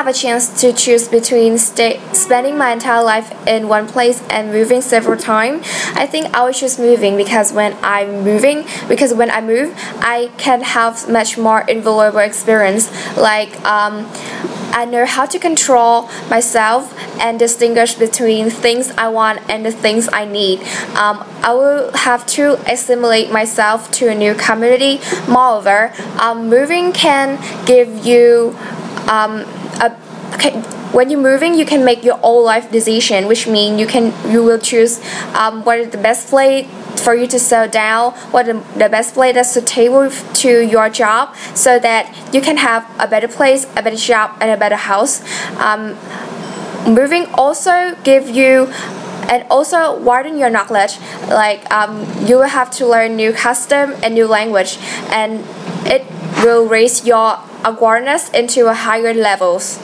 have a chance to choose between stay, spending my entire life in one place and moving several times, I think I would choose moving because when I'm moving, because when I move, I can have much more invaluable experience. Like um, I know how to control myself and distinguish between things I want and the things I need. Um, I will have to assimilate myself to a new community. Moreover, um, moving can give you um, okay, when you're moving you can make your own life decision which means you can you will choose um, what is the best place for you to settle down what the, the best place that's suitable to your job so that you can have a better place a better job and a better house. Um, moving also give you and also widen your knowledge. Like um, you will have to learn new custom and new language and it will raise your awareness into a higher levels